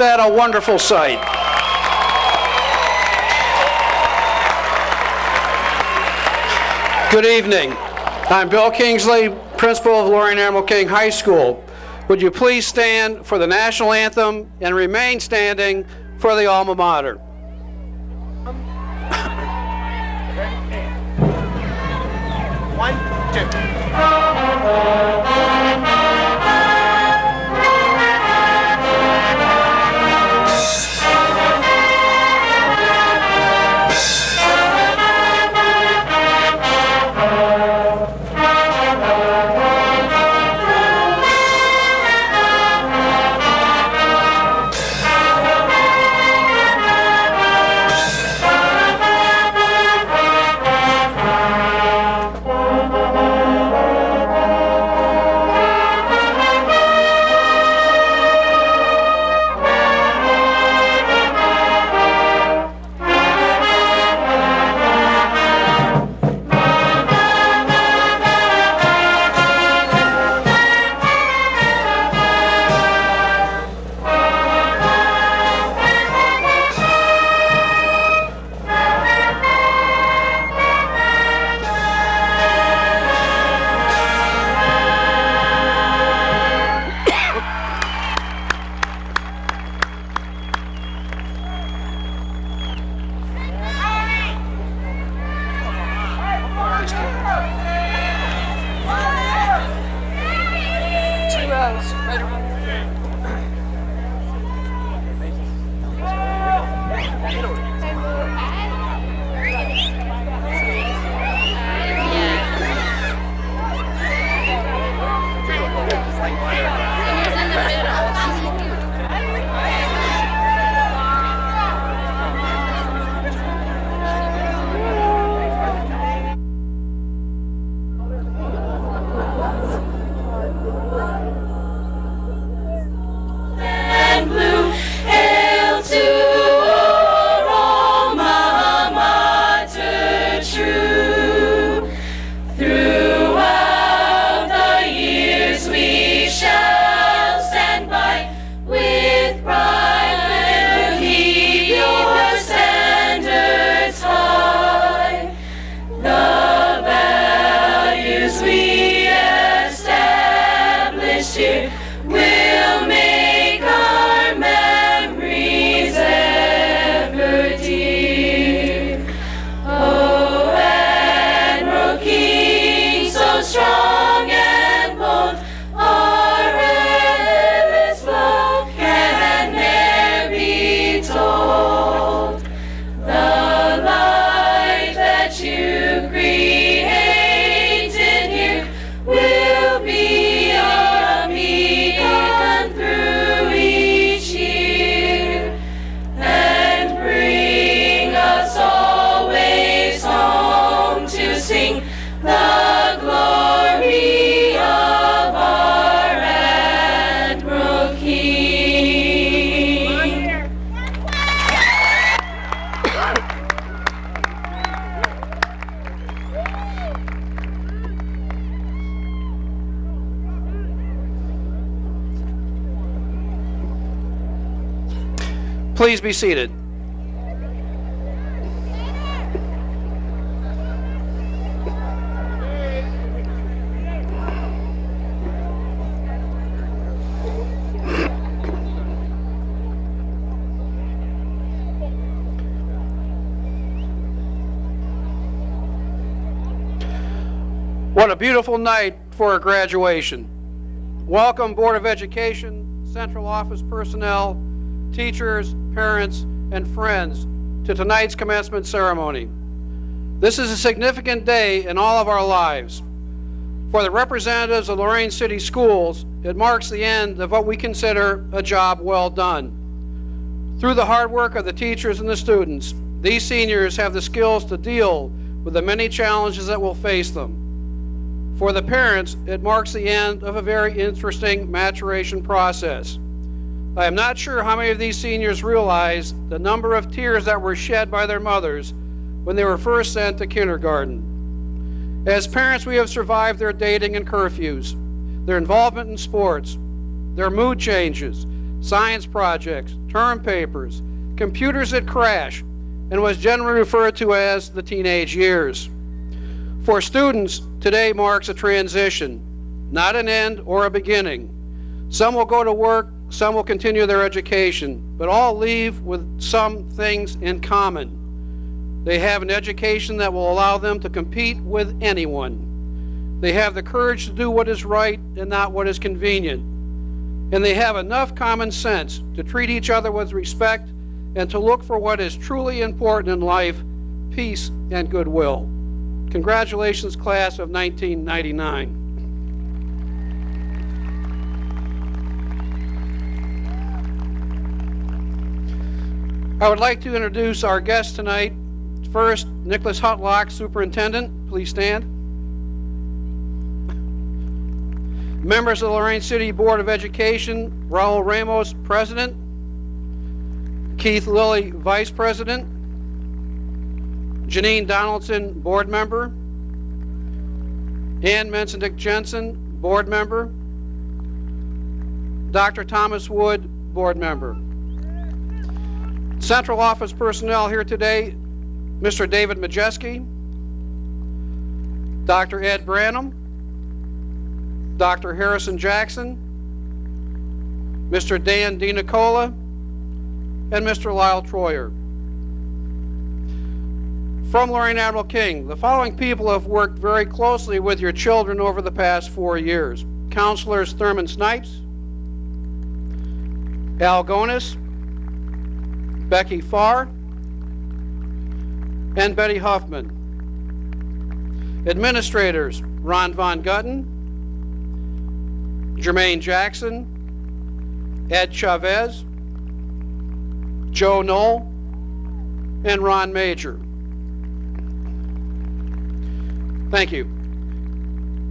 That a wonderful sight? Good evening. I'm Bill Kingsley, principal of Lorain Admiral King High School. Would you please stand for the national anthem and remain standing for the alma mater? What a beautiful night for a graduation. Welcome, Board of Education, Central Office personnel, teachers, parents, and friends to tonight's commencement ceremony. This is a significant day in all of our lives. For the representatives of Lorain City Schools, it marks the end of what we consider a job well done. Through the hard work of the teachers and the students, these seniors have the skills to deal with the many challenges that will face them. For the parents, it marks the end of a very interesting maturation process. I am not sure how many of these seniors realize the number of tears that were shed by their mothers when they were first sent to kindergarten. As parents, we have survived their dating and curfews, their involvement in sports, their mood changes, science projects, term papers, computers that crash, and was generally referred to as the teenage years. For students, today marks a transition, not an end or a beginning. Some will go to work, some will continue their education, but all leave with some things in common. They have an education that will allow them to compete with anyone. They have the courage to do what is right and not what is convenient. And they have enough common sense to treat each other with respect and to look for what is truly important in life peace and goodwill. Congratulations, class of 1999. I would like to introduce our guest tonight. First, Nicholas Hutlock, Superintendent. Please stand. Members of the Lorain City Board of Education, Raul Ramos, President. Keith Lilly, Vice President. Janine Donaldson, Board Member. Ann Mensendick Jensen, Board Member. Dr. Thomas Wood, Board Member. Central Office personnel here today, Mr. David Majeski, Dr. Ed Branham, Dr. Harrison Jackson, Mr. Dan DiNicola, and Mr. Lyle Troyer. From Lorain Admiral King, the following people have worked very closely with your children over the past four years. Counselors Thurman Snipes, Al Gonis, Becky Farr, and Betty Huffman. Administrators Ron Von Gutten, Jermaine Jackson, Ed Chavez, Joe Knoll, and Ron Major. Thank you.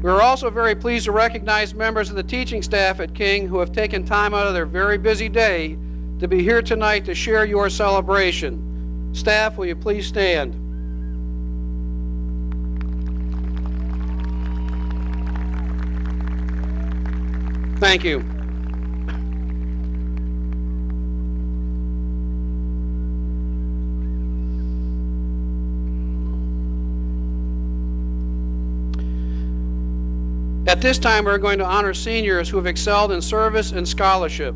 We're also very pleased to recognize members of the teaching staff at King who have taken time out of their very busy day to be here tonight to share your celebration. Staff, will you please stand? Thank you. At this time, we're going to honor seniors who have excelled in service and scholarship.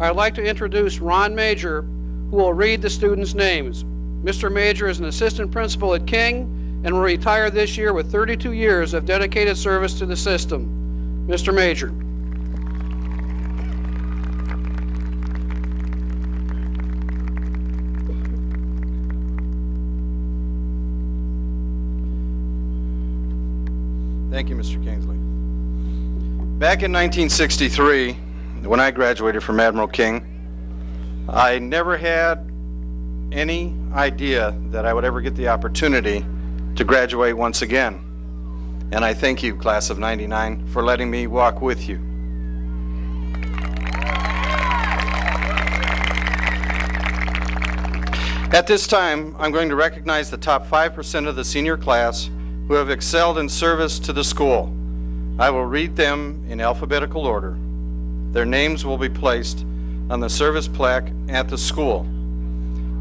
I'd like to introduce Ron Major, who will read the students' names. Mr. Major is an assistant principal at King and will retire this year with 32 years of dedicated service to the system. Mr. Major. Thank you, Mr. Kingsley. Back in 1963, when I graduated from Admiral King, I never had any idea that I would ever get the opportunity to graduate once again. And I thank you, class of 99, for letting me walk with you. At this time, I'm going to recognize the top 5% of the senior class who have excelled in service to the school. I will read them in alphabetical order. Their names will be placed on the service plaque at the school.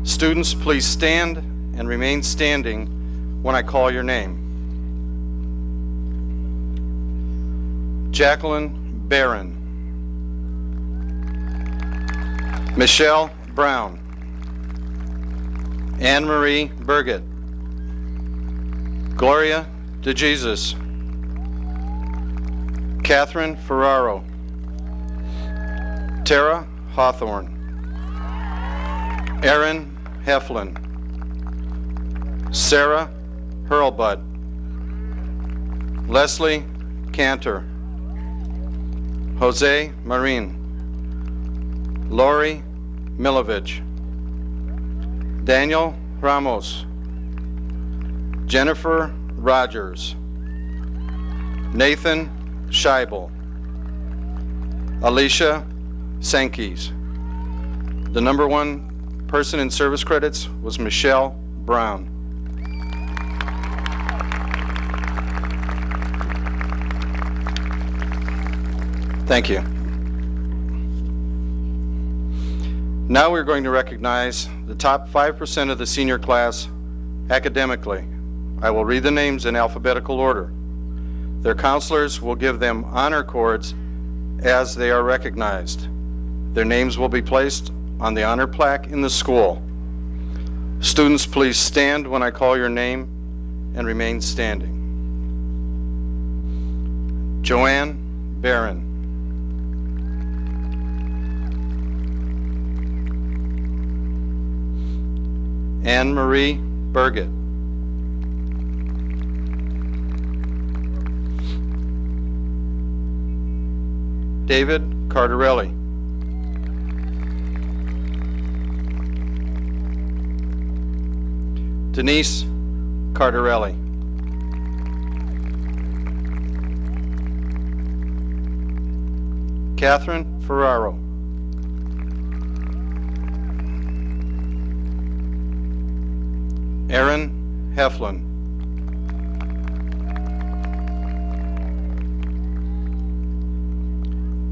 Students, please stand and remain standing when I call your name. Jacqueline Barron. Michelle Brown. Anne Marie Burgett. Gloria DeJesus. Catherine Ferraro. Tara Hawthorne. Aaron Heflin. Sarah Hurlbut. Leslie Cantor. Jose Marin. Lori Milovich. Daniel Ramos. Jennifer Rogers. Nathan Scheibel. Alicia Sankey's. The number one person in service credits was Michelle Brown. Thank you. Now we're going to recognize the top 5% of the senior class academically. I will read the names in alphabetical order. Their counselors will give them honor cords as they are recognized. Their names will be placed on the honor plaque in the school. Students, please stand when I call your name and remain standing. Joanne Barron. Anne Marie Burgett. David Cardarelli. Denise Cardarelli. Catherine Ferraro. Aaron Heflin.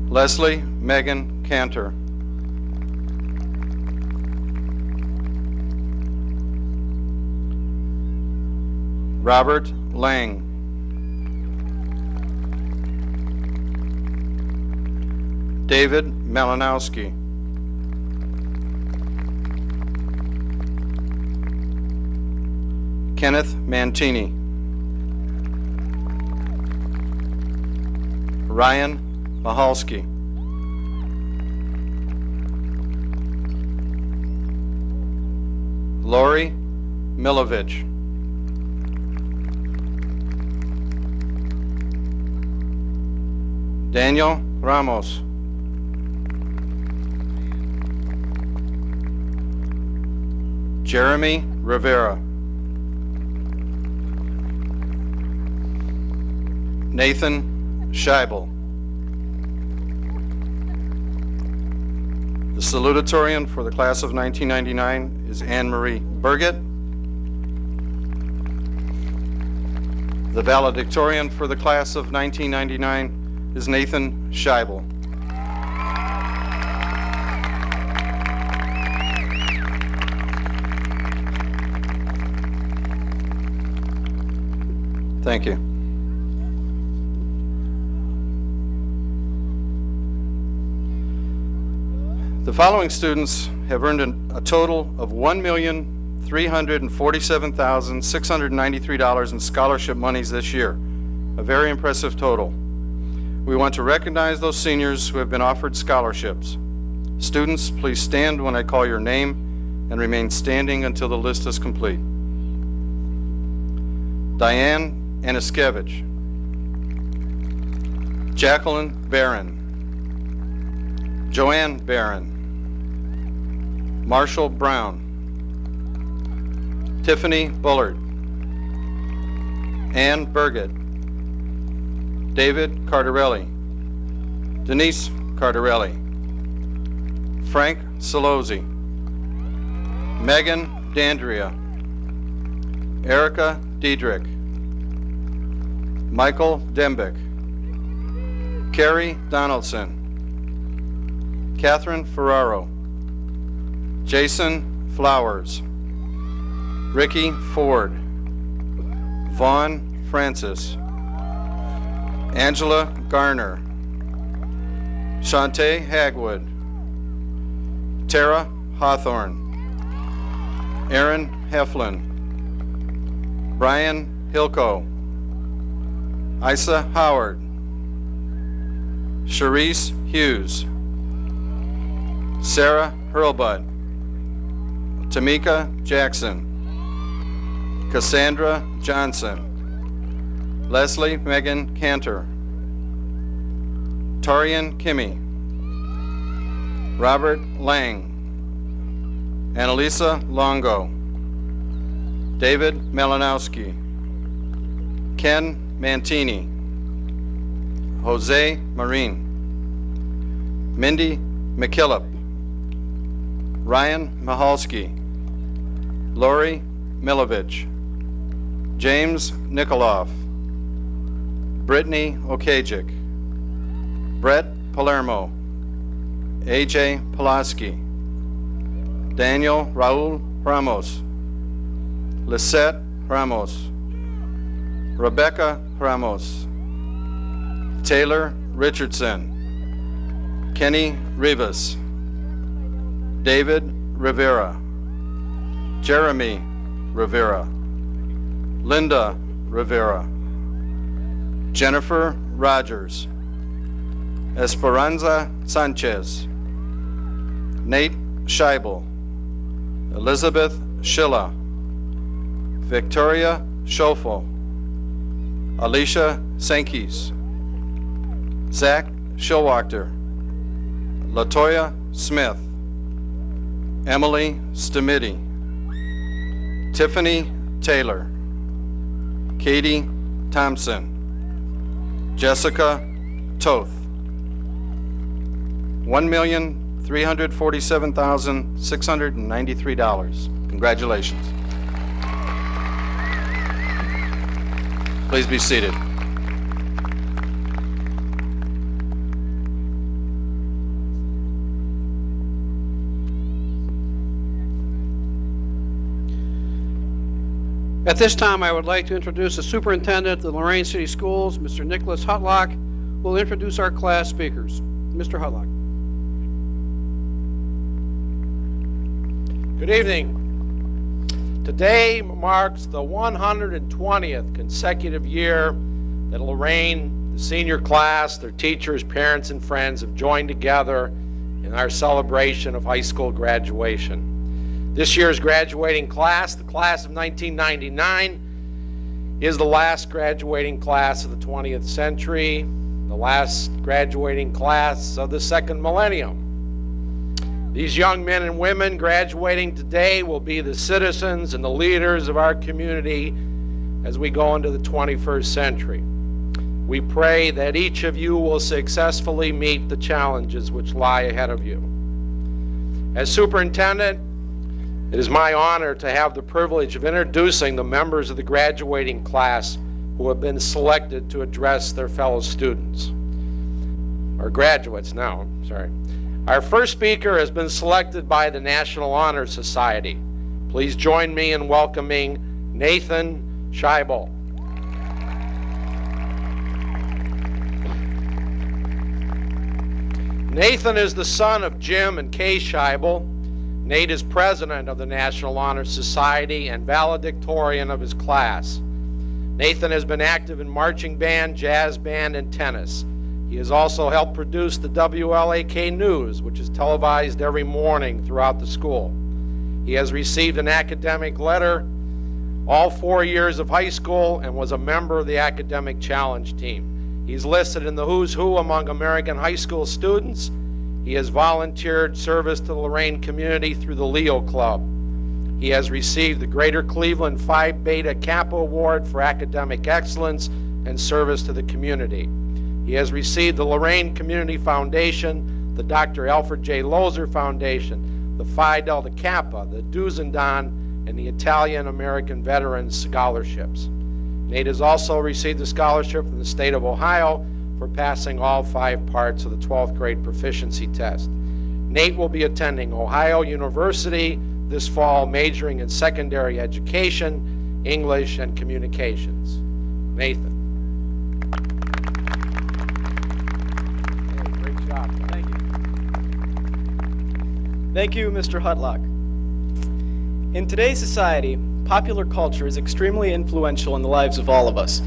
Leslie Megan Cantor. Robert Lang. David Malinowski. Kenneth Mantini. Ryan Mahalski. Lori Milovich. Daniel Ramos. Jeremy Rivera. Nathan Scheibel. Salutatorian for the class of 1999 is Anne Marie Burgett. The valedictorian for the class of 1999 is Nathan Scheibel. Thank you. Following students have earned an- a total of $1,347,693 in scholarship monies this year, a very impressive total. We want to recognize those seniors who have been offered scholarships. Students, please stand when I call your name and remain standing until the list is complete. Diane Aniskevich. Jacqueline Barron. Joanne Barron. Marshall Brown. Tiffany Bullard. Ann Burgett. David Cardarelli. Denise Cardarelli. Frank Solozzi. Megan Dandria. Erica Diedrich. Michael Dembick. Carrie Donaldson. Catherine Ferraro. Jason Flowers. Ricky Ford. Vaughn Francis. Angela Garner. Shantae Hagwood. Tara Hawthorne. Aaron Heflin. Brian Hilko. Isa Howard. Sharice Hughes. Sarah Hurlbut. Tamika Jackson. Cassandra Johnson. Leslie Megan Cantor. Tarian Kimmy. Robert Lang. Annalisa Longo. David Malinowski. Ken Mantini. Jose Marine. Mindy McKillop. Ryan Mahalski. Lori Milovich. James Nikoloff. Brittany Okajik. Brett Palermo. AJ Pulaski. Daniel Raul Ramos, Lisette Ramos, Rebecca Ramos, Taylor Richardson, Kenny Rivas, David Rivera, Jeremy Rivera, Linda Rivera, Jennifer Rogers, Esperanza Sanchez, Nate Scheibel, Elizabeth Schilla, Victoria Schoffel, Alicia Sankis, Zach Showalter, Latoya Smith, Emily Stamidi, Tiffany Taylor, Katie Thompson, Jessica Toth. $1,347,693. Congratulations. Please be seated. At this time, I would like to introduce the superintendent of the Lorain City Schools, Mr. Nicholas Hutlock, who will introduce our class speakers. Mr. Hutlock. Good evening. Today marks the 120th consecutive year that Lorain, the senior class, their teachers, parents, and friends have joined together in our celebration of high school graduation. This year's graduating class, the class of 1999, is the last graduating class of the 20th century, the last graduating class of the second millennium. These young men and women graduating today will be the citizens and the leaders of our community as we go into the 21st century. We pray that each of you will successfully meet the challenges which lie ahead of you. As superintendent, it is my honor to have the privilege of introducing the members of the graduating class who have been selected to address their fellow students, or graduates now, sorry. Our first speaker has been selected by the National Honor Society. Please join me in welcoming Nathan Scheibel. Nathan is the son of Jim and Kay Scheibel. Nate is president of the National Honor Society and valedictorian of his class. Nathan has been active in marching band, jazz band, and tennis. He has also helped produce the WLAK News, which is televised every morning throughout the school. He has received an academic letter all four years of high school and was a member of the Academic Challenge team. He's listed in the Who's Who among American high school students. He has volunteered service to the Lorain community through the Leo Club. He has received the Greater Cleveland Phi Beta Kappa Award for academic excellence and service to the community. He has received the Lorain Community Foundation, the Dr. Alfred J. Lozer Foundation, the Phi Delta Kappa, the Duzendan, and the Italian American Veterans Scholarships. Nate has also received a scholarship from the state of Ohio for passing all five parts of the 12th grade proficiency test. Nate will be attending Ohio University this fall, majoring in secondary education, English, and communications. Nathan. Thank you, Mr. Hutlock. In today's society, popular culture is extremely influential in the lives of all of us.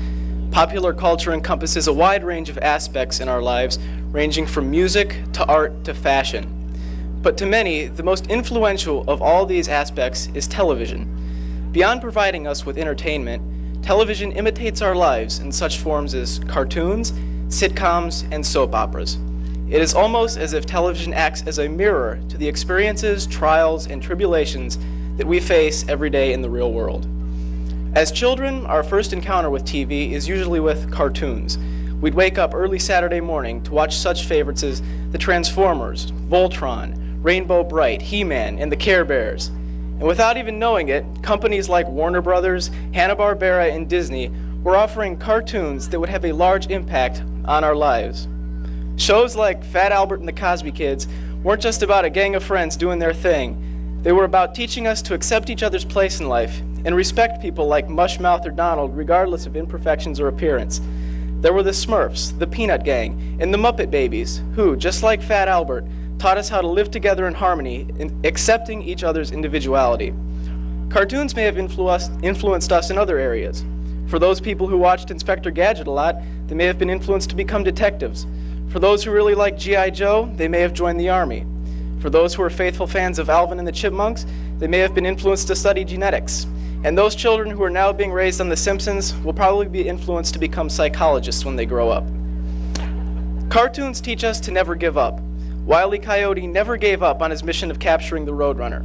Popular culture encompasses a wide range of aspects in our lives, ranging from music to art to fashion. But to many, the most influential of all these aspects is television. Beyond providing us with entertainment, television imitates our lives in such forms as cartoons, sitcoms, and soap operas. It is almost as if television acts as a mirror to the experiences, trials, and tribulations that we face every day in the real world. As children, our first encounter with TV is usually with cartoons. We'd wake up early Saturday morning to watch such favorites as The Transformers, Voltron, Rainbow Brite, He-Man, and the Care Bears. And without even knowing it, companies like Warner Brothers, Hanna-Barbera, and Disney were offering cartoons that would have a large impact on our lives. Shows like Fat Albert and the Cosby Kids weren't just about a gang of friends doing their thing. They were about teaching us to accept each other's place in life and respect people like Mushmouth or Donald, regardless of imperfections or appearance. There were the Smurfs, the Peanut Gang, and the Muppet Babies, who, just like Fat Albert, taught us how to live together in harmony, in accepting each other's individuality. Cartoons may have influenced, influenced us in other areas. For those people who watched Inspector Gadget a lot, they may have been influenced to become detectives. For those who really like G.I. Joe, they may have joined the Army. For those who are faithful fans of Alvin and the Chipmunks, they may have been influenced to study genetics. And those children who are now being raised on The Simpsons will probably be influenced to become psychologists when they grow up. Cartoons teach us to never give up. Wile E. Coyote never gave up on his mission of capturing the Roadrunner.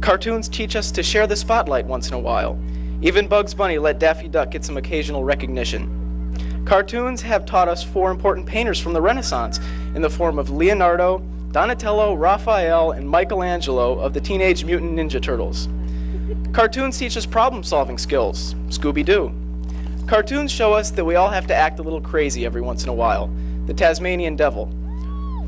Cartoons teach us to share the spotlight once in a while. Even Bugs Bunny let Daffy Duck get some occasional recognition. Cartoons have taught us four important painters from the Renaissance in the form of Leonardo, Donatello, Raphael, and Michelangelo of the Teenage Mutant Ninja Turtles. Cartoons teach us problem solving skills. Scooby Doo. Cartoons show us that we all have to act a little crazy every once in a while. The Tasmanian Devil.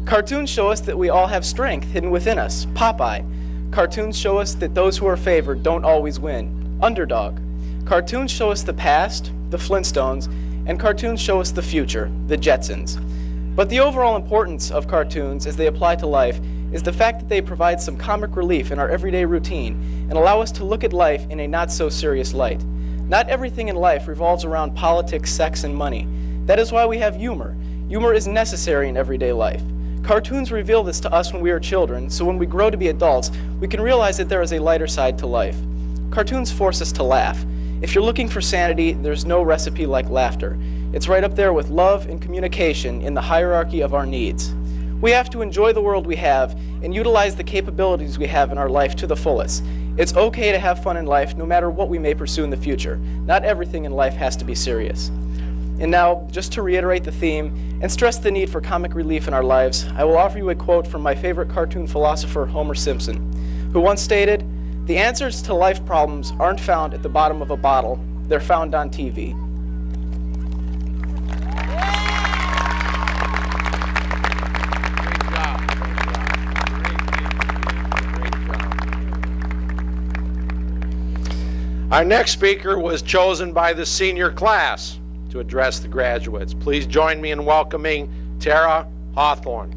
Cartoons show us that we all have strength hidden within us. Popeye. Cartoons show us that those who are favored don't always win. Underdog. Cartoons show us the past, the Flintstones, and cartoons show us the future, the Jetsons. But the overall importance of cartoons as they apply to life is the fact that they provide some comic relief in our everyday routine and allow us to look at life in a not so serious light. Not everything in life revolves around politics, sex, and money. That is why we have humor. Humor is necessary in everyday life. Cartoons reveal this to us when we are children, so when we grow to be adults, we can realize that there is a lighter side to life. Cartoons force us to laugh. If you're looking for sanity, there's no recipe like laughter. It's right up there with love and communication in the hierarchy of our needs. We have to enjoy the world we have and utilize the capabilities we have in our life to the fullest. It's okay to have fun in life no matter what we may pursue in the future. Not everything in life has to be serious. And now, just to reiterate the theme and stress the need for comic relief in our lives, I will offer you a quote from my favorite cartoon philosopher, Homer Simpson, who once stated, The answers to life problems aren't found at the bottom of a bottle, they're found on TV. Our next speaker was chosen by the senior class to address the graduates. Please join me in welcoming Tara Hawthorne.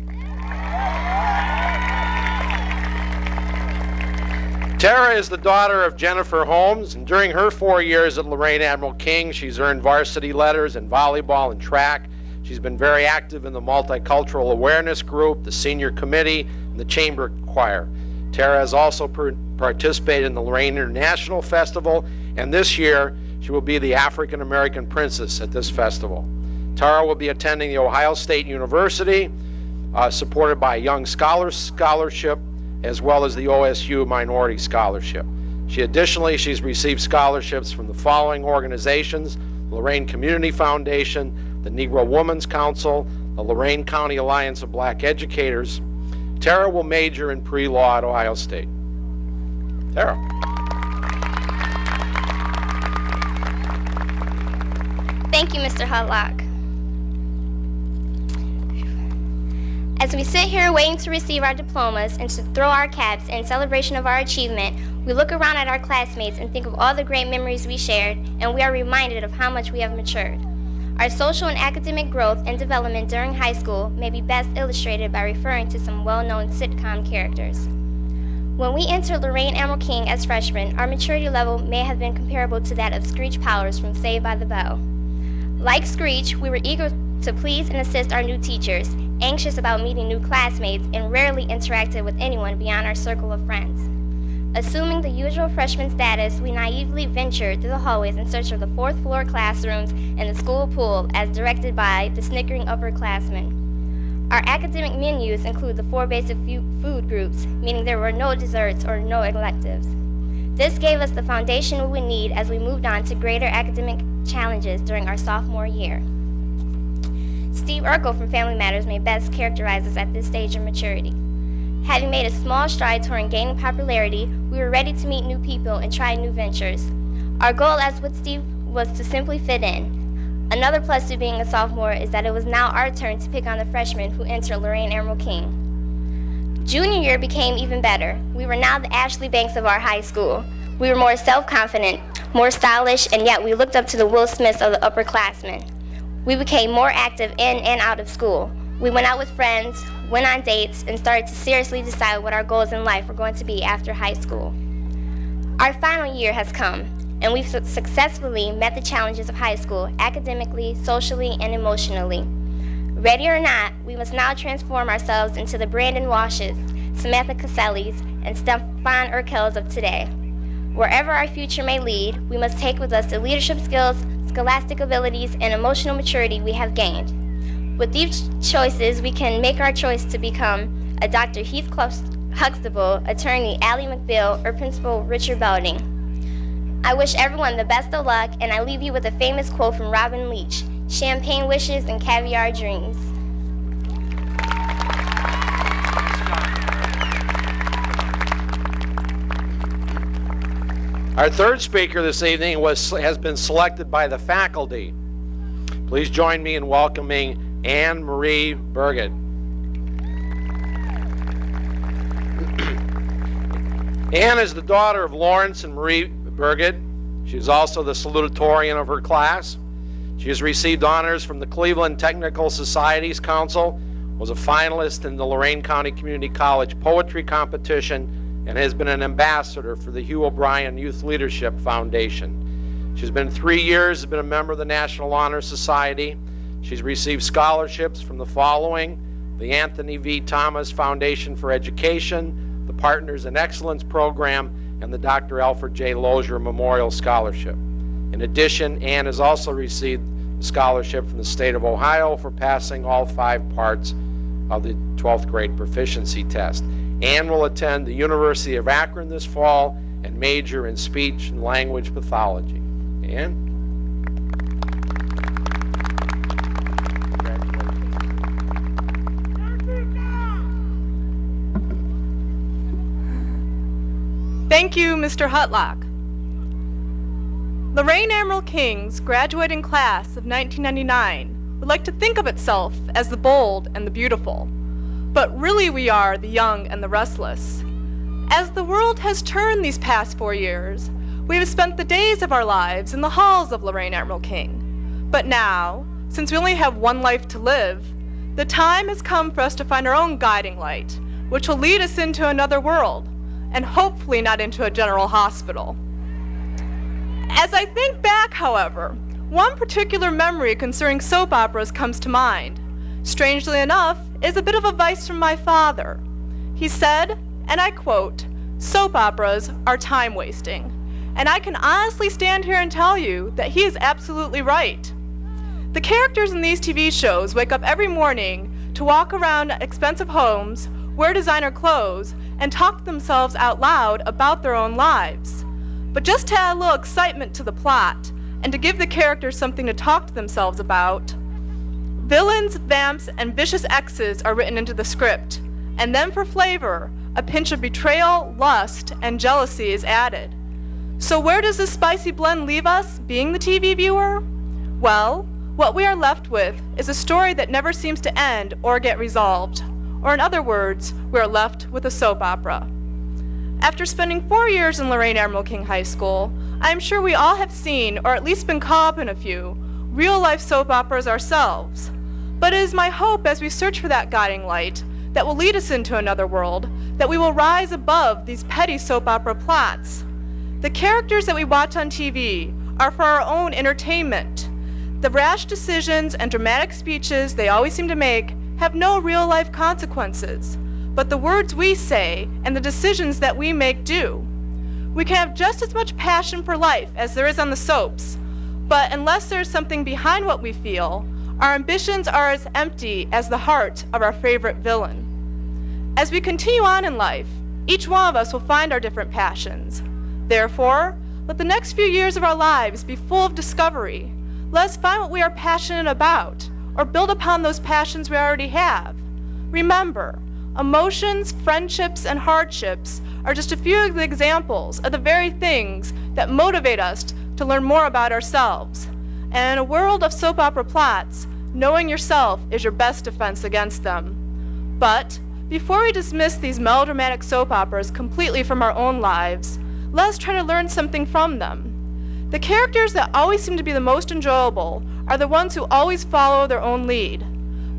Tara is the daughter of Jennifer Holmes, and during her four years at Lorain Admiral King, she's earned varsity letters in volleyball and track. She's been very active in the Multicultural Awareness Group, the Senior Committee, and the Chamber Choir. Tara has also participated in the Lorain International Festival, and this year she will be the African American Princess at this festival. Tara will be attending the Ohio State University, uh, supported by a Young Scholars Scholarship, as well as the OSU Minority Scholarship. She additionally, she's received scholarships from the following organizations, Lorain Community Foundation, the Negro Women's Council, the Lorain County Alliance of Black Educators. Tara will major in pre-law at Ohio State. Tara. Thank you, Mr. Hutlock. As we sit here waiting to receive our diplomas and to throw our caps in celebration of our achievement, we look around at our classmates and think of all the great memories we shared, and we are reminded of how much we have matured. Our social and academic growth and development during high school may be best illustrated by referring to some well-known sitcom characters. When we entered Lorain Admiral King as freshmen, our maturity level may have been comparable to that of Screech Powers from Saved by the Bell. Like Screech, we were eager to please and assist our new teachers, anxious about meeting new classmates, and rarely interacted with anyone beyond our circle of friends. Assuming the usual freshman status, we naively ventured through the hallways in search of the fourth floor classrooms and the school pool as directed by the snickering upperclassmen. Our academic menus include the four basic food groups, meaning there were no desserts or no electives. This gave us the foundation we would need as we moved on to greater academic challenges during our sophomore year. Steve Urkel from Family Matters may best characterize us at this stage of maturity. Having made a small stride toward gaining popularity, we were ready to meet new people and try new ventures. Our goal, as with Steve, was to simply fit in. Another plus to being a sophomore is that it was now our turn to pick on the freshmen who enter Lorain Admiral King. Junior year became even better. We were now the Ashley Banks of our high school. We were more self confident, more stylish, and yet we looked up to the Will Smiths of the upperclassmen. We became more active in and out of school. We went out with friends, went on dates, and started to seriously decide what our goals in life were going to be after high school. Our final year has come, and we've su- successfully met the challenges of high school academically, socially, and emotionally. Ready or not, we must now transform ourselves into the Brandon Walshes, Samantha Casellis, and Stefan Urkels of today. Wherever our future may lead, we must take with us the leadership skills, scholastic abilities, and emotional maturity we have gained. With these choices, we can make our choice to become a Dr. Heath Huxtable, attorney Ally McBeal, or Principal Richard Belding. I wish everyone the best of luck, and I leave you with a famous quote from Robin Leach Champagne wishes and caviar dreams. Our third speaker this evening was, has been selected by the faculty. Please join me in welcoming Anne Marie Burgett. Anne is the daughter of Lawrence and Marie Burgett. She is also the salutatorian of her class. She has received honors from the Cleveland Technical Societies Council, was a finalist in the Lorain County Community College Poetry Competition, and has been an ambassador for the Hugh O'Brian Youth Leadership Foundation. She's been three years, has been a member of the National Honor Society. She's received scholarships from the following the Anthony V. Thomas Foundation for Education, the Partners in Excellence Program, and the Dr. Alfred J. Lozier Memorial Scholarship. In addition, Ann has also received a scholarship from the state of Ohio for passing all five parts of the 12th grade proficiency test. Ann will attend the University of Akron this fall and major in speech and language pathology. Ann? Thank you, Mr. Hutlock. Lorain Admiral King's graduating class of 1999 would like to think of itself as the bold and the beautiful, but really we are the young and the restless. As the world has turned these past four years, we have spent the days of our lives in the halls of Lorain Admiral King. But now, since we only have one life to live, the time has come for us to find our own guiding light, which will lead us into another world, and hopefully not into a general hospital. As I think back, however, one particular memory concerning soap operas comes to mind. Strangely enough, is a bit of advice from my father. He said, and I quote, soap operas are time wasting. And I can honestly stand here and tell you that he is absolutely right. The characters in these TV shows wake up every morning to walk around expensive homes, wear designer clothes, and talk themselves out loud about their own lives. But just to add a little excitement to the plot, and to give the characters something to talk to themselves about, villains, vamps, and vicious exes are written into the script. And then for flavor, a pinch of betrayal, lust, and jealousy is added. So where does this spicy blend leave us, being the TV viewer? Well, what we are left with is a story that never seems to end or get resolved. Or in other words, we are left with a soap opera. After spending four years in Lorain Admiral King High School, I am sure we all have seen, or at least been caught up in a few, real-life soap operas ourselves. But it is my hope as we search for that guiding light that will lead us into another world, that we will rise above these petty soap opera plots. The characters that we watch on TV are for our own entertainment. The rash decisions and dramatic speeches they always seem to make have no real life consequences, but the words we say and the decisions that we make do. We can have just as much passion for life as there is on the soaps, but unless there is something behind what we feel, our ambitions are as empty as the heart of our favorite villain. As we continue on in life, each one of us will find our different passions. Therefore, let the next few years of our lives be full of discovery. Let us find what we are passionate about, or build upon those passions we already have. Remember, emotions, friendships, and hardships are just a few of the examples of the very things that motivate us to learn more about ourselves. And in a world of soap opera plots, knowing yourself is your best defense against them. But Before we dismiss these melodramatic soap operas completely from our own lives, let us try to learn something from them. The characters that always seem to be the most enjoyable are the ones who always follow their own lead.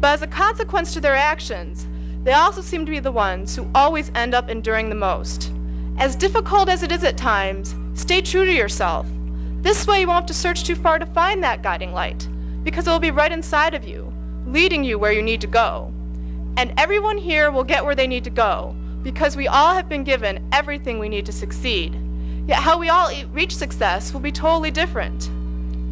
But as a consequence to their actions, they also seem to be the ones who always end up enduring the most. As difficult as it is at times, stay true to yourself. This way you won't have to search too far to find that guiding light, because it will be right inside of you, leading you where you need to go. And everyone here will get where they need to go, because we all have been given everything we need to succeed. Yet how we all reach success will be totally different.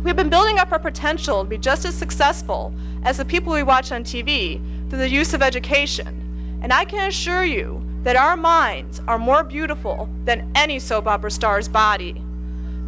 We've been building up our potential to be just as successful as the people we watch on TV through the use of education. And I can assure you that our minds are more beautiful than any soap opera star's body.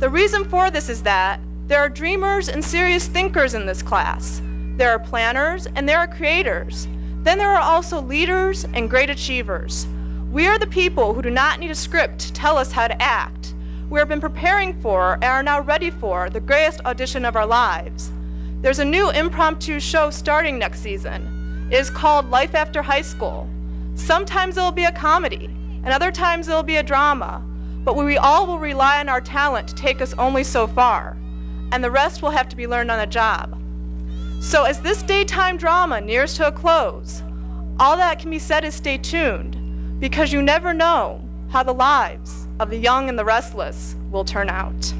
The reason for this is that there are dreamers and serious thinkers in this class. There are planners and there are creators. Then there are also leaders and great achievers. We are the people who do not need a script to tell us how to act. We have been preparing for and are now ready for the greatest audition of our lives. There's a new impromptu show starting next season. It is called Life After High School. Sometimes it will be a comedy, and other times it will be a drama, but we all will rely on our talent to take us only so far, and the rest will have to be learned on the job. So as this daytime drama nears to a close, all that can be said is stay tuned, because you never know how the lives of the young and the restless will turn out.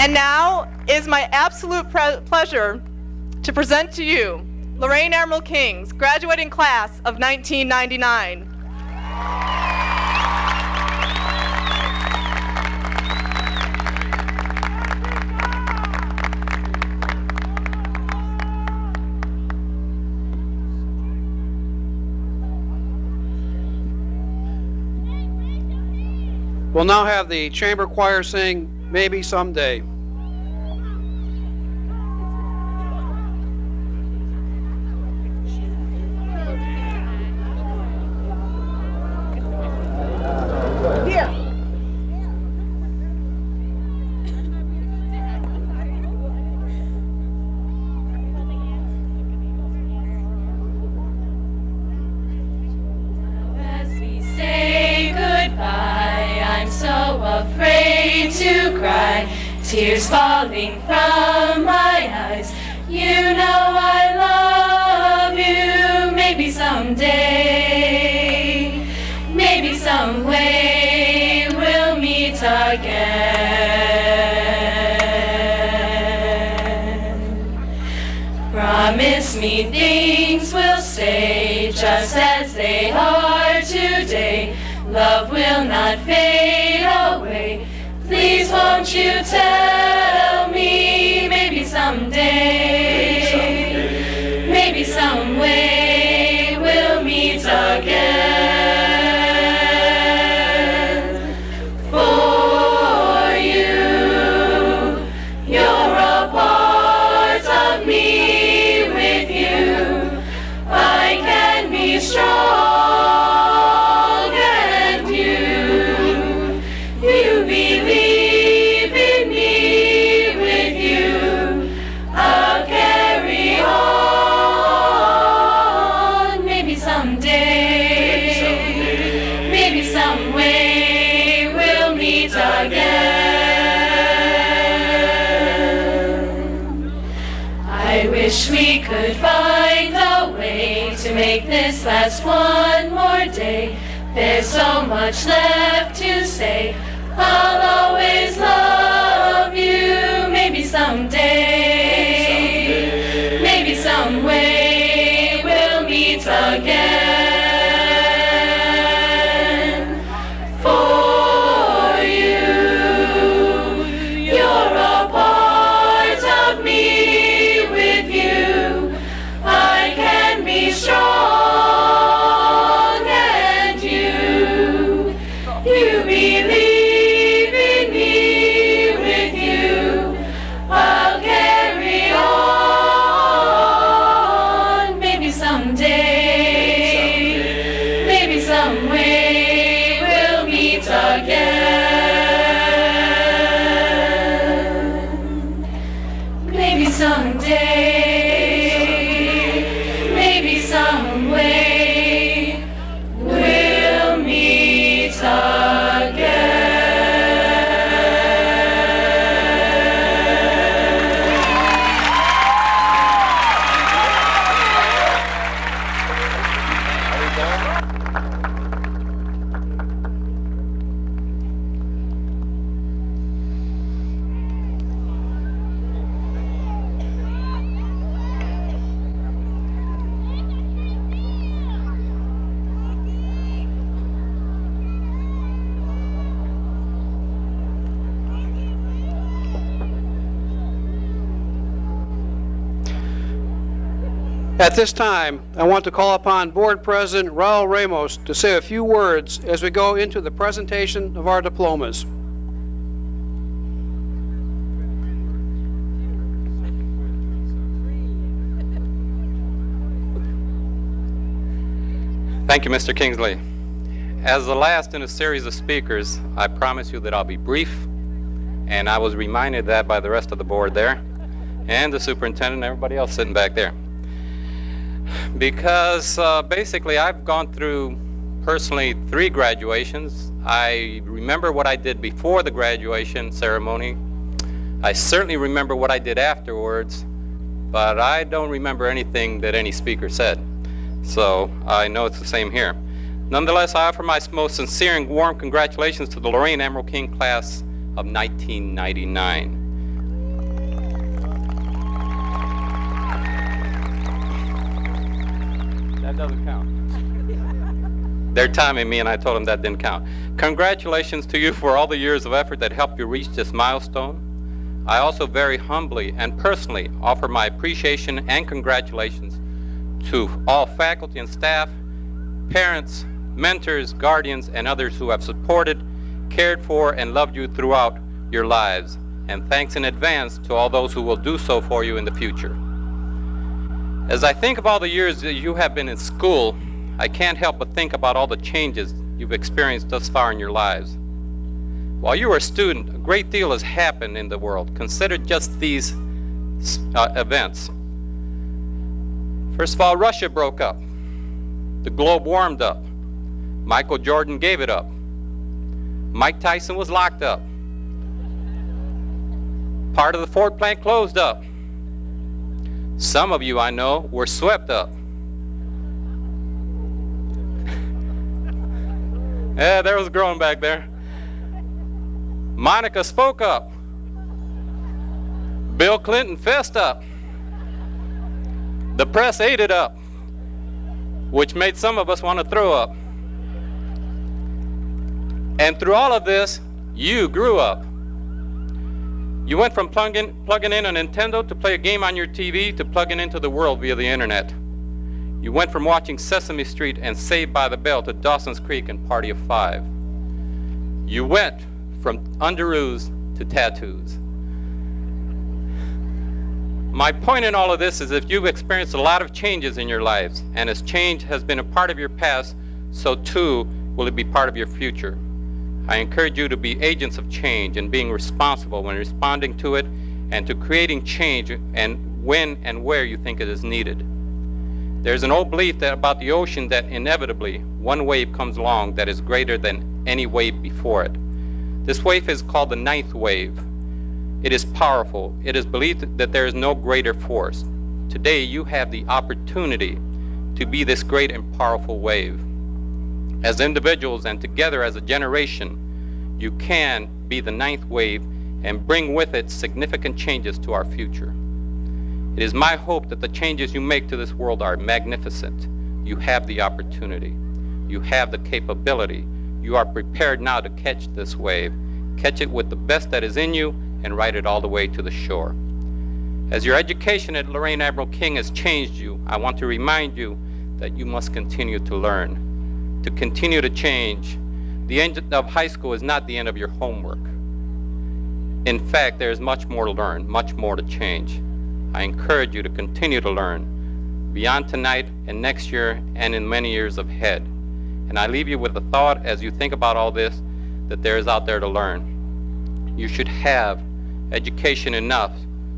And now is my absolute pleasure to present to you Lorain Admiral King's graduating class of 1999. We'll now have the chamber choir sing Maybe Someday. This time, I want to call upon Board President Raul Ramos to say a few words as we go into the presentation of our diplomas. Thank you, Mr. Kingsley. As the last in a series of speakers, I promise you that I'll be brief, and I was reminded that by the rest of the board there, and the superintendent and everybody else sitting back there because uh, basically I've gone through personally three graduations. I remember what I did before the graduation ceremony. I certainly remember what I did afterwards, but I don't remember anything that any speaker said. So I know it's the same here. Nonetheless, I offer my most sincere and warm congratulations to the Lorain Admiral King class of 1999. That doesn't count. They're timing me, and I told them that didn't count. Congratulations to you for all the years of effort that helped you reach this milestone. I also very humbly and personally offer my appreciation and congratulations to all faculty and staff, parents, mentors, guardians, and others who have supported, cared for, and loved you throughout your lives. And thanks in advance to all those who will do so for you in the future. As I think of all the years that you have been in school, I can't help but think about all the changes you've experienced thus far in your lives. While you were a student, a great deal has happened in the world. Consider just these uh, events. First of all, Russia broke up. The globe warmed up. Michael Jordan gave it up. Mike Tyson was locked up. Part of the Ford plant closed up. Some of you I know were swept up. yeah, there was growing back there. Monica spoke up. Bill Clinton fessed up. The press ate it up, which made some of us want to throw up. And through all of this, you grew up. You went from plugging, plugging in a Nintendo to play a game on your TV to plugging into the world via the internet. You went from watching Sesame Street and Saved by the Bell to Dawson's Creek and Party of Five. You went from underoos to tattoos. My point in all of this is if you've experienced a lot of changes in your lives, and as change has been a part of your past, so too will it be part of your future. I encourage you to be agents of change and being responsible when responding to it and to creating change and when and where you think it is needed. There's an old belief that about the ocean that inevitably one wave comes along that is greater than any wave before it. This wave is called the ninth wave. It is powerful. It is believed that there is no greater force. Today you have the opportunity to be this great and powerful wave. As individuals and together as a generation, you can be the ninth wave and bring with it significant changes to our future. It is my hope that the changes you make to this world are magnificent. You have the opportunity. You have the capability. You are prepared now to catch this wave, catch it with the best that is in you, and ride it all the way to the shore. As your education at Lorain Admiral King has changed you, I want to remind you that you must continue to learn to continue to change. The end of high school is not the end of your homework. In fact, there is much more to learn, much more to change. I encourage you to continue to learn beyond tonight and next year and in many years ahead. And I leave you with the thought as you think about all this that there is out there to learn. You should have education enough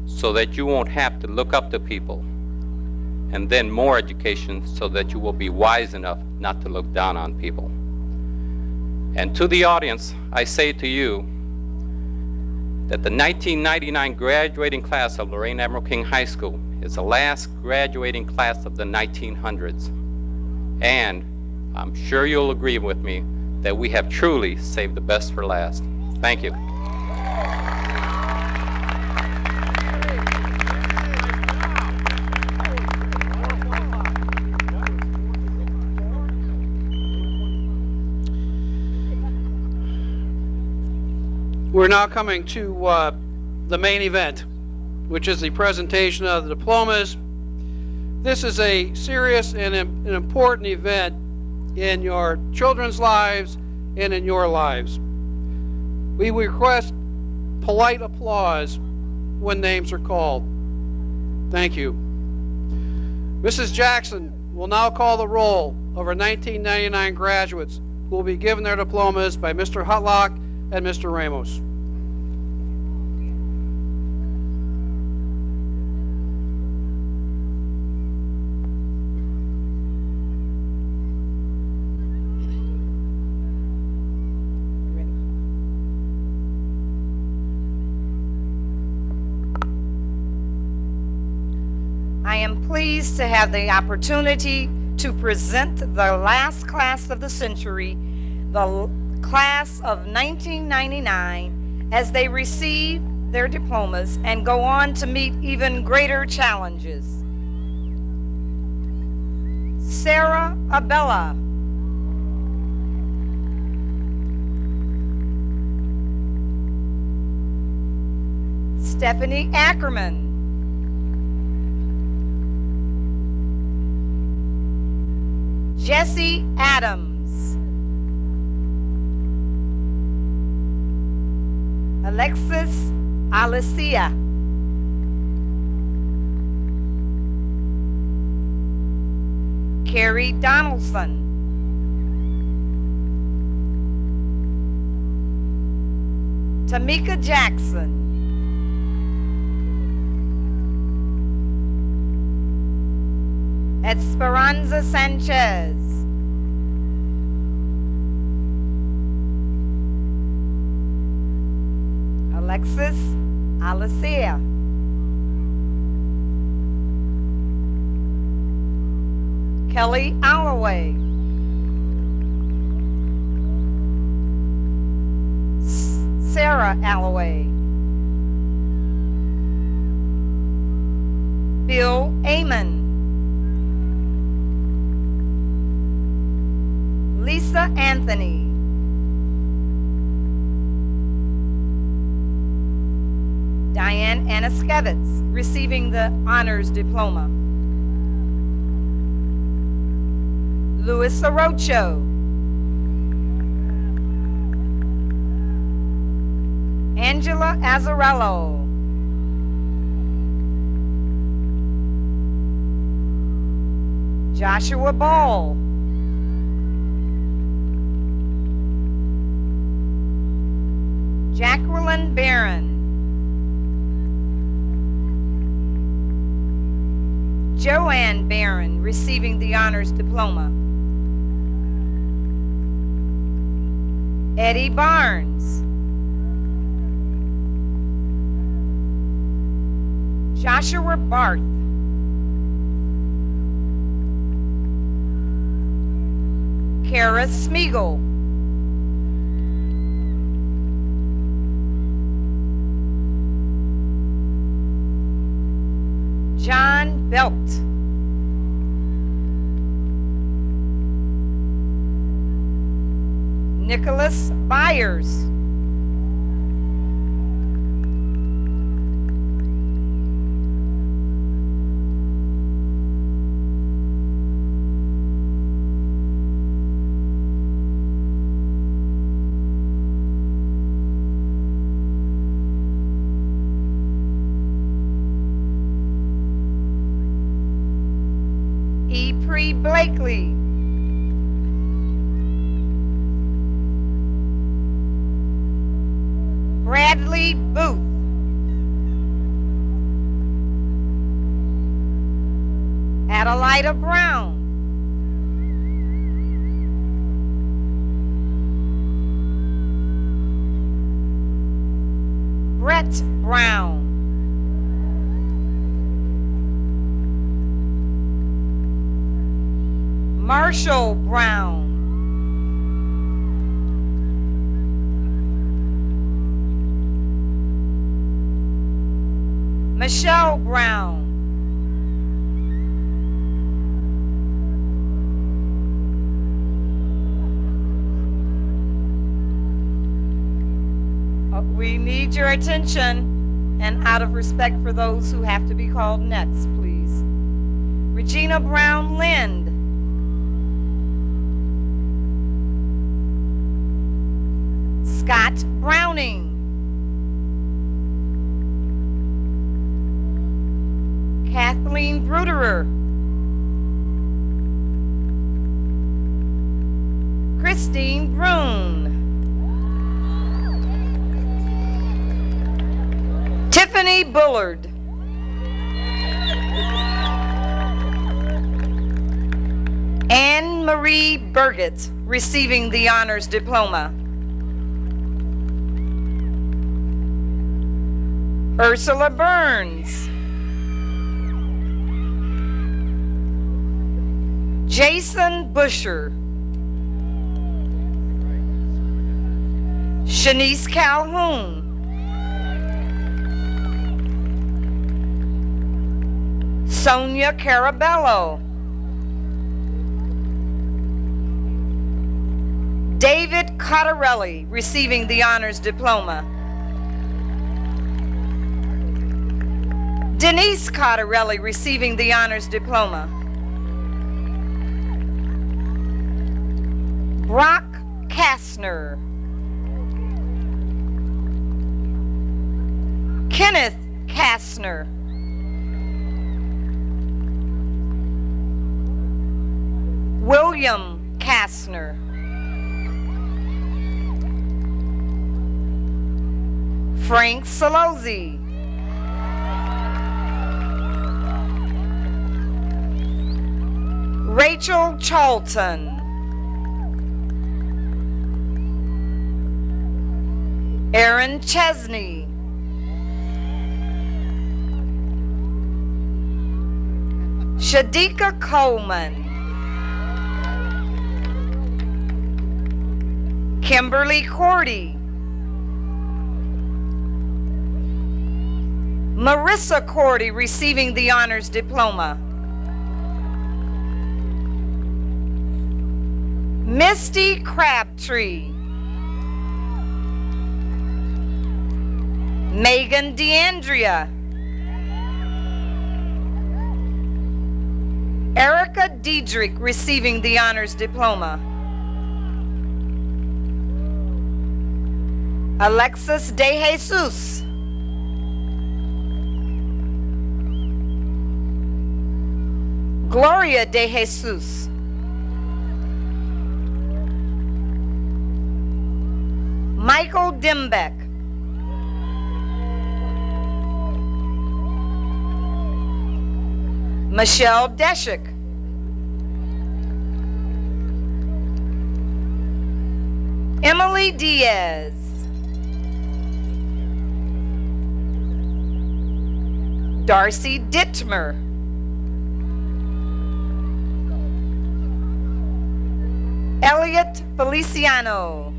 so that you won't have to look up to people and then more education so that you will be wise enough not to look down on people. And to the audience, I say to you that the 1999 graduating class of Lorain Admiral King High School is the last graduating class of the 1900s. And I'm sure you'll agree with me that we have truly saved the best for last. Thank you. We're now coming to uh, the main event, which is the presentation of the diplomas. This is a serious and an important event in your children's lives and in your lives. We request polite applause when names are called. Thank you. Mrs. Jackson will now call the roll of our 1999 graduates who will be given their diplomas by Mr. Hutlock and Mr. Ramos. Pleased to have the opportunity to present the last class of the century, the class of 1999, as they receive their diplomas and go on to meet even greater challenges. Sarah Abella. Stephanie Ackerman. Jesse Adams. Alexis Alicia. Carrie Donaldson. Tamika Jackson. Esperanza Sanchez. Alexis Alicia. Kelly Alloway. Sarah Alloway. Bill Amon. Lisa Anthony. Diane Anaskevitz, receiving the honors diploma. Luis Arocho. Angela Azarello. Joshua Ball. Jacqueline Barron. Joanne Barron receiving the honors diploma. Eddie Barnes. Joshua Barth. Kara Smeagol. Belt. Nicholas Byers. We need your attention and out of respect for those who have to be called next, please. Regina Brown Lind. Scott Browning. Kathleen Bruderer. Christine Brune. Tiffany Bullard. Anne Marie Burgett receiving the honors diploma. Ursula Burns. Jason Busher. Shanice Calhoun. Sonia Carabello. David Cottarelli receiving the honors diploma. Denise Cottarelli receiving the honors diploma. Brock Kastner. Kenneth Kastner. William Kastner. Frank Salozzi. Rachel Charlton. Aaron Chesney. Shadika Coleman. Kimberly Cordy. Marissa Cordy receiving the honors diploma. Misty Crabtree. Megan DeAndrea. Erica Diedrich receiving the honors diploma. Alexis De Jesus. Gloria De Jesus. Michael Dimbeck. Michelle Deschik. Emily Diaz. Darcy Dittmer. Elliot Feliciano.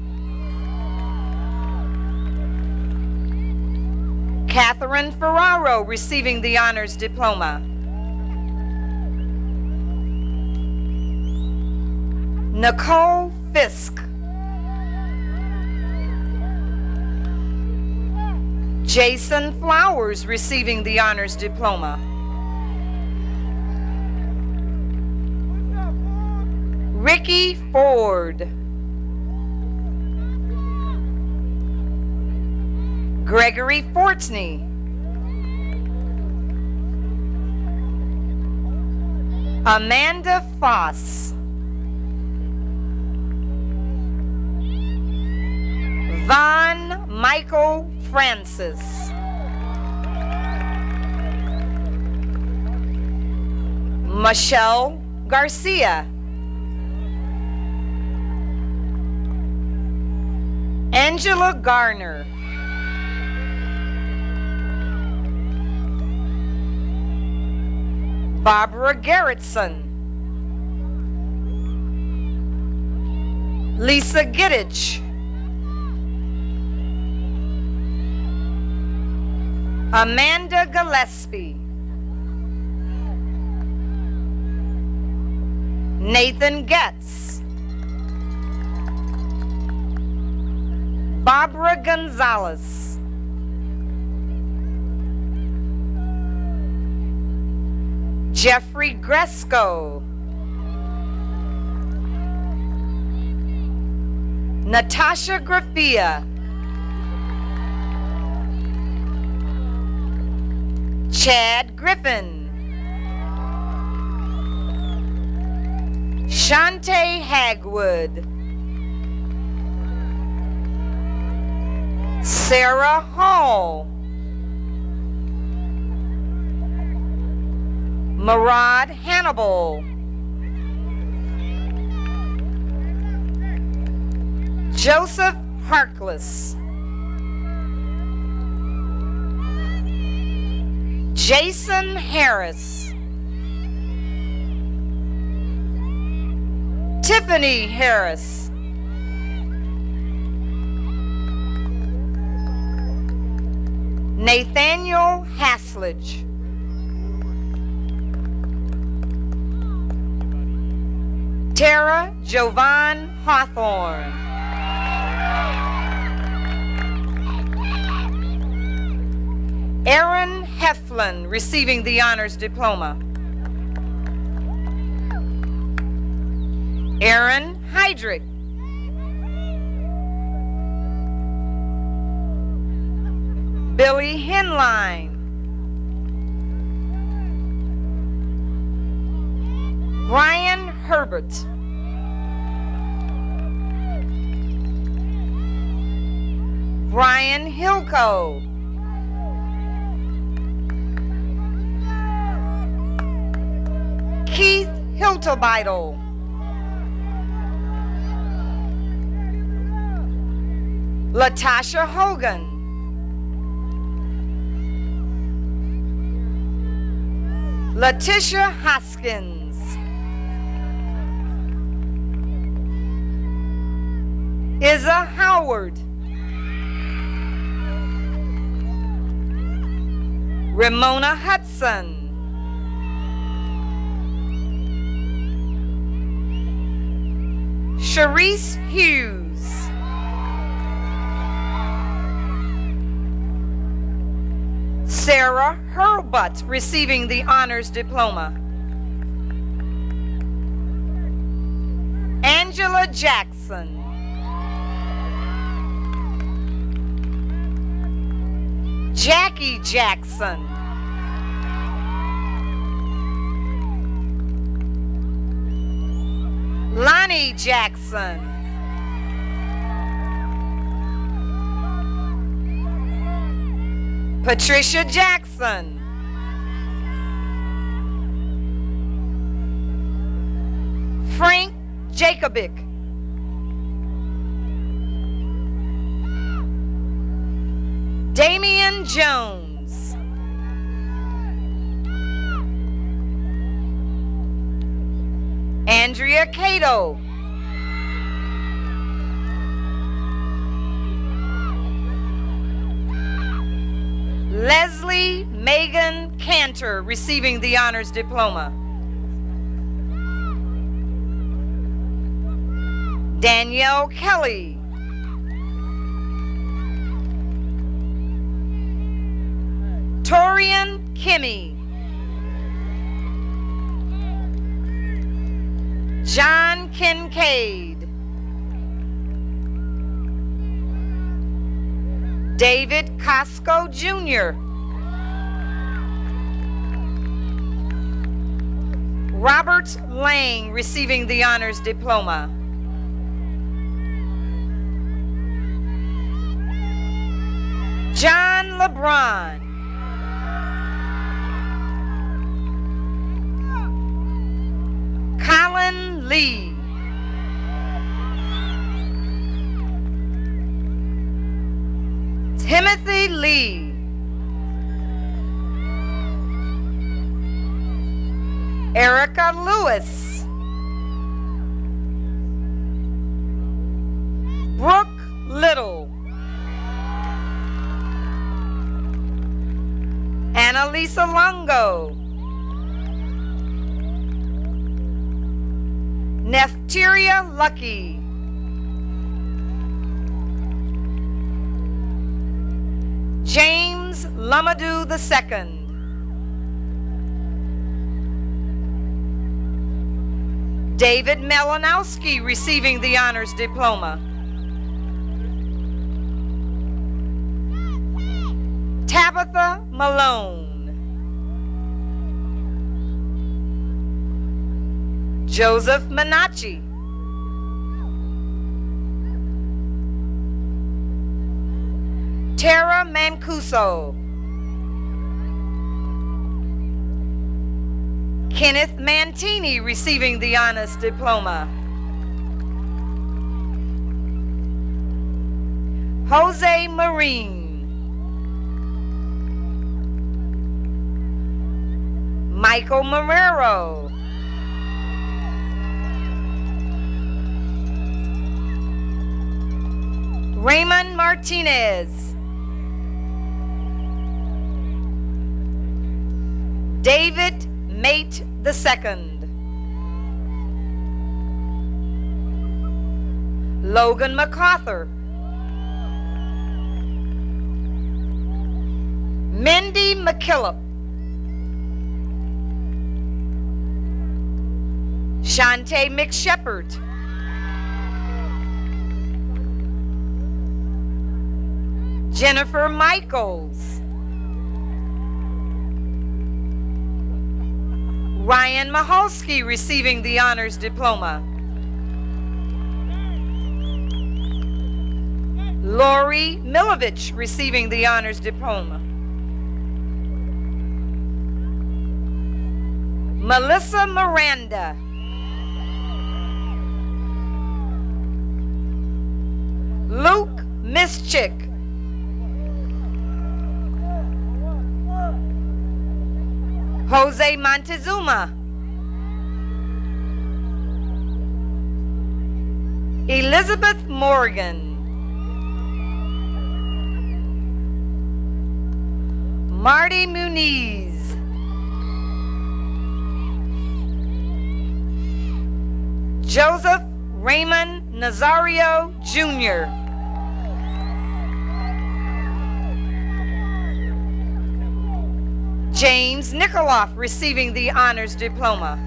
Catherine Ferraro receiving the honors diploma. Nicole Fisk. Jason Flowers receiving the honors diploma. Ricky Ford. Gregory Fortney. Amanda Foss. Von Michael Francis. Michelle Garcia. Angela Garner. Barbara Garrettson. Lisa Gittich. Amanda Gillespie. Nathan Getz. Barbara Gonzalez. Jeffrey Gresco. Natasha Grafia. Chad Griffin. Shantae Hagwood. Sarah Hall. Marad Hannibal. Joseph Harkless. Jason Harris. Tiffany Harris. Nathaniel Haslage. Tara Jovan Hawthorne. Aaron Heflin receiving the honors diploma. Aaron Heydrich. Billy Henline. Brian Herbert. Brian Hilco. Keith Hiltobidle. Latasha Hogan. Letitia Hoskins. Isa Howard. Ramona Hudson. Sharice Hughes. Sarah Hurlbutt receiving the honors diploma. Angela Jackson. Jackie Jackson. Lonnie Jackson. Patricia Jackson. Frank Jacobic. Damian Jones. Andrea Cato. Leslie Megan Cantor receiving the honors diploma. Danielle Kelly. Torian Kimmy. John Kincaid. David Costco Jr. Robert Lang receiving the honors diploma. John LeBron. believe. Timothy Lee. Erica Lewis. Brooke Little. Annalisa Longo. Nefteria Lucky. James Lamadou II. David Melanowski receiving the honors diploma. Tabitha Malone. Joseph Manacci. Tara Mancuso. Kenneth Mantini receiving the honors diploma. Jose Marine. Michael Marrero. Raymond Martinez. David Mate the Second. Logan MacArthur. Mindy McKillop. Shantae McShepard. Jennifer Michaels. Ryan Mahalski receiving the honors diploma. Lori Milovich receiving the honors diploma. Melissa Miranda. Luke Mischik. Jose Montezuma. Elizabeth Morgan. Marty Muniz. Joseph Raymond Nazario Jr. James Nikoloff receiving the honors diploma.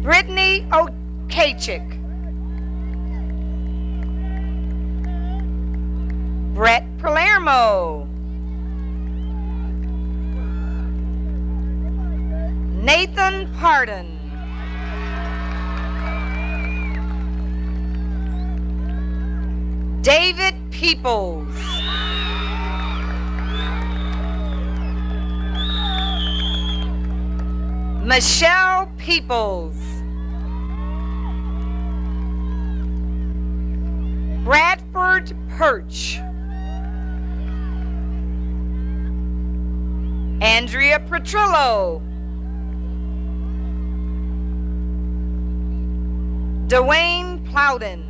Brittany Okachik. Brett Palermo. Nathan Pardon. David Peoples. Michelle Peoples. Bradford Perch. Andrea Petrillo. Dwayne Plowden.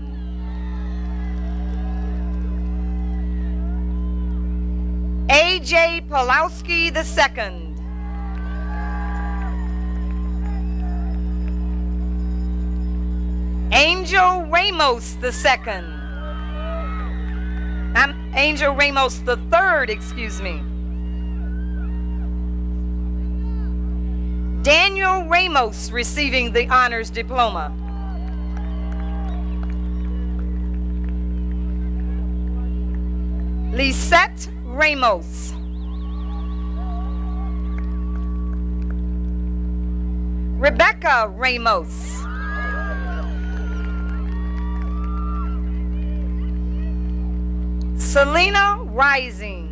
A.J. Pulowski II. Angel Ramos II. I'm Angel Ramos the third, excuse me. Daniel Ramos receiving the honors diploma. Lisette Ramos. Rebecca Ramos. Selena Rising.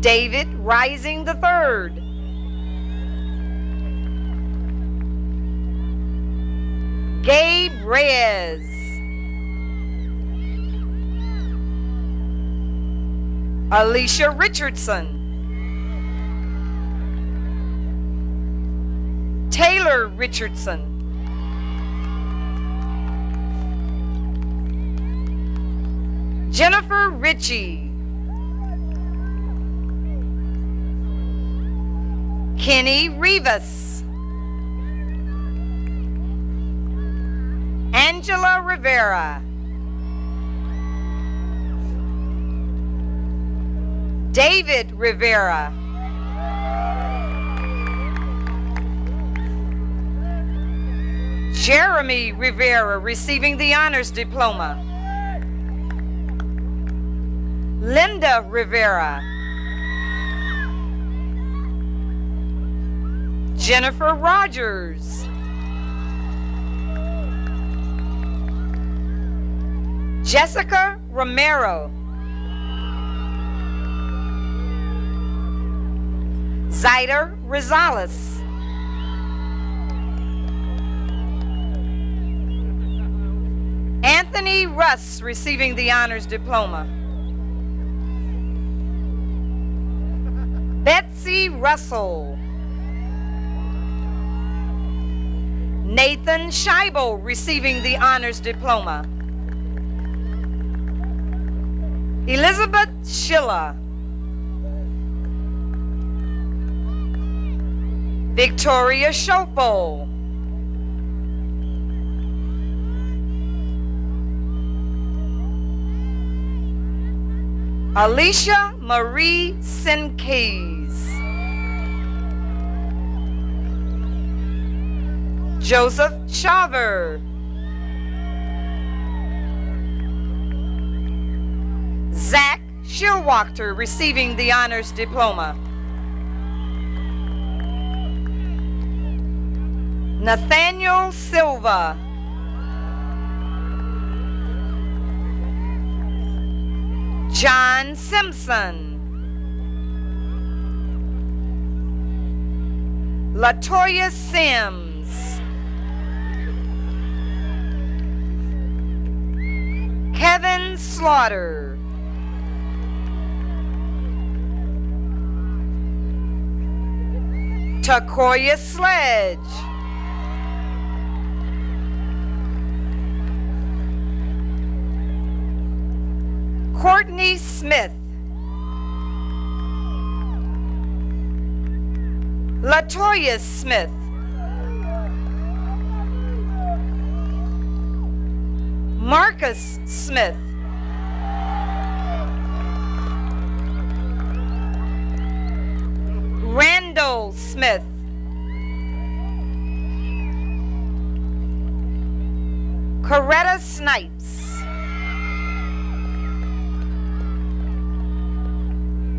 David Rising the Third. Gabe Reyes. Alicia Richardson. Taylor Richardson. Jennifer Ritchie. Kenny Rivas. Angela Rivera. David Rivera. Jeremy Rivera receiving the honors diploma. Linda Rivera. Jennifer Rogers. Jessica Romero. Zyder Rosales. Anthony Russ receiving the honors diploma. Betsy Russell. Nathan Scheibel receiving the honors diploma. Elizabeth Schiller. Victoria Schofel. Alicia Marie Sinkees. Joseph Shaver. Zach Shilwachter receiving the honors diploma. Nathaniel Silva. John Simpson. Latoya Sims. Kevin Slaughter. Takoya Sledge. Courtney Smith. Latoya Smith. Marcus Smith. Randall Smith. Coretta Snipes.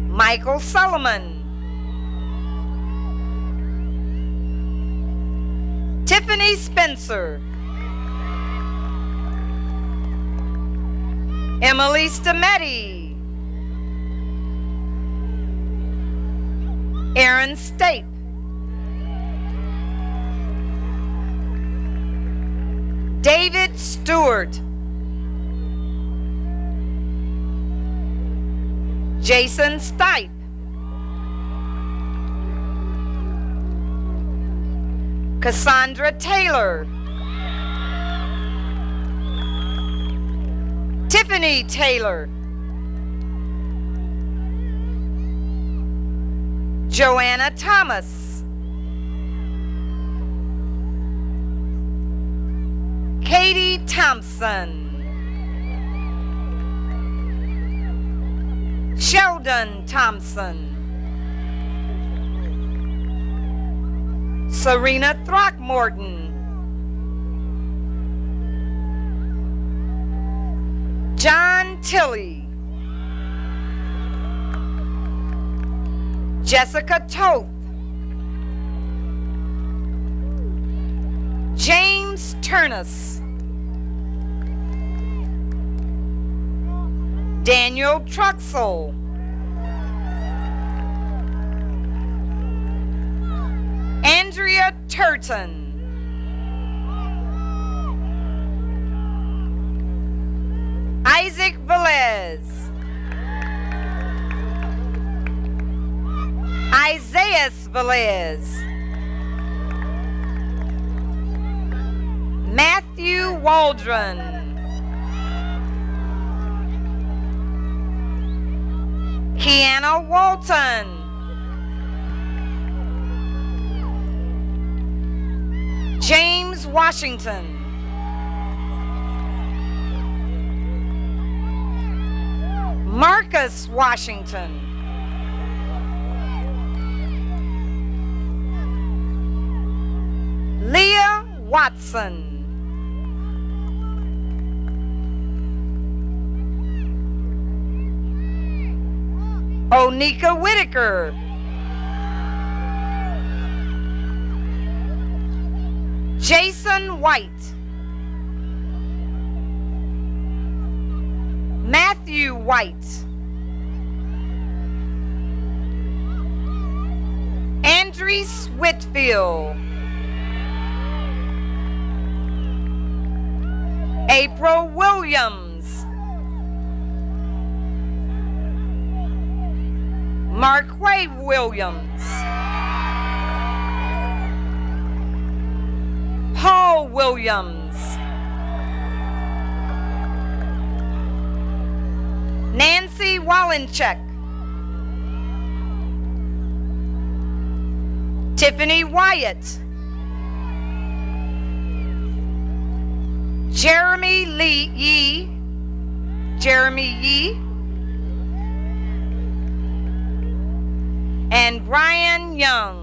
Michael Solomon. Tiffany Spencer. Emily Stametti. Aaron Stape. David Stewart. Jason Stipe. Cassandra Taylor. Tiffany Taylor. Joanna Thomas. Katie Thompson. Sheldon Thompson. Serena Throckmorton. John Tilley. Jessica Toth. James Turnus. Daniel Truxell. Andrea Turton. Isaiah Velez. Matthew Waldron. Kiana Walton. James Washington. Marcus Washington. Leah Watson. Onika Whitaker. Jason White. Matthew White. Andres Whitfield. April Williams. Mark Marquay Williams. Paul Williams. Nancy Wallencheck. Tiffany Wyatt. Jeremy Lee Yee. Jeremy Yee. And Brian Young.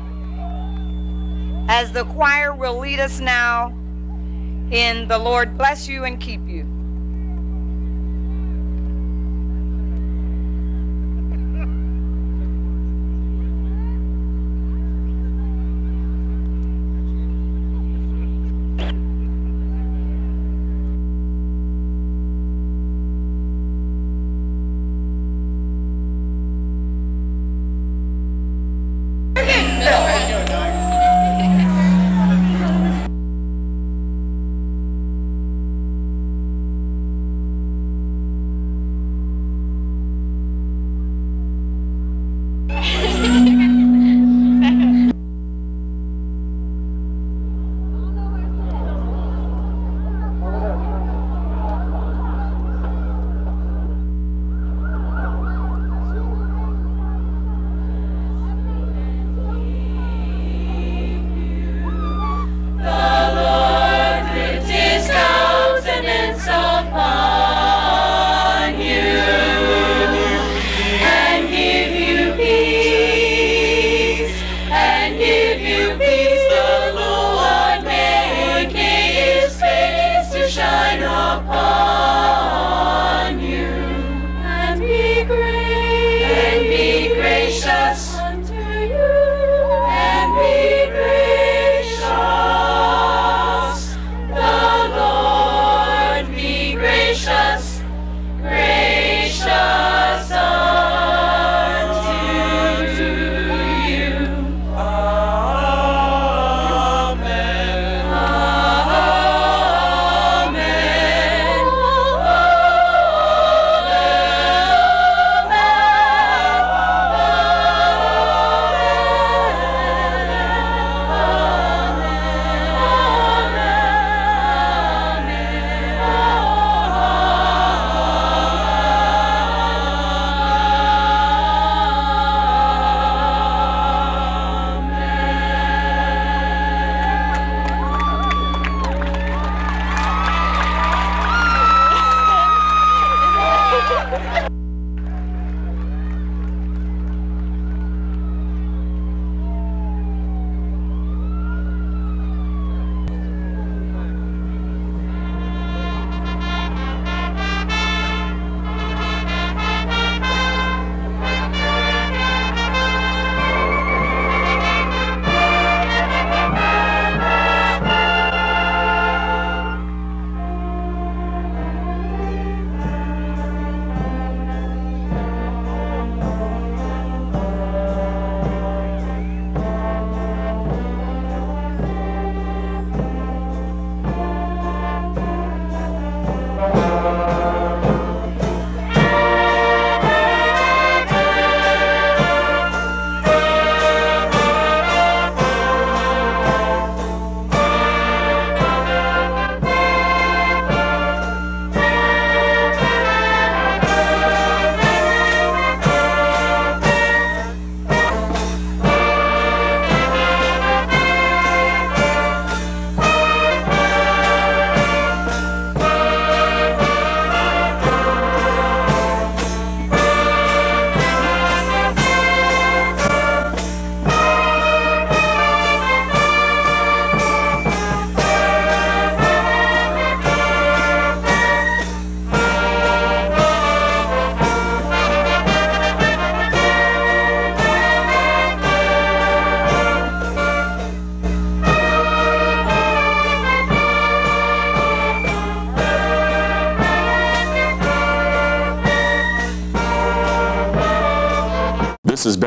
as the choir will lead us now in the Lord bless you and keep you.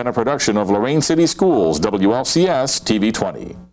A production of Lorain City Schools, WLCS TV 20.